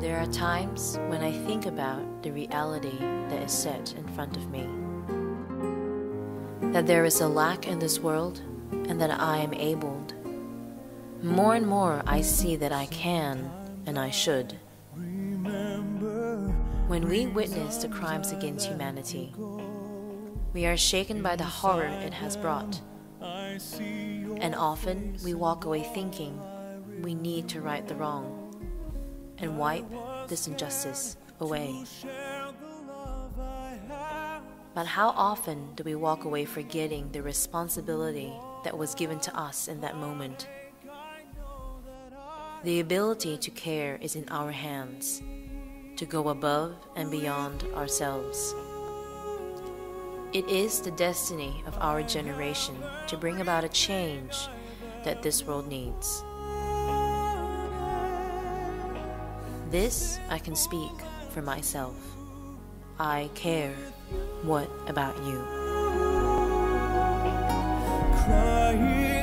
There are times when I think about the reality that is set in front of me. That there is a lack in this world and that I am abled. More and more I see that I can and I should. When we witness the crimes against humanity, we are shaken by the horror it has brought. And often we walk away thinking we need to right the wrong and wipe this injustice away. But how often do we walk away forgetting the responsibility that was given to us in that moment? The ability to care is in our hands, to go above and beyond ourselves. It is the destiny of our generation to bring about a change that this world needs. This I can speak for myself. I care. What about you? Crying,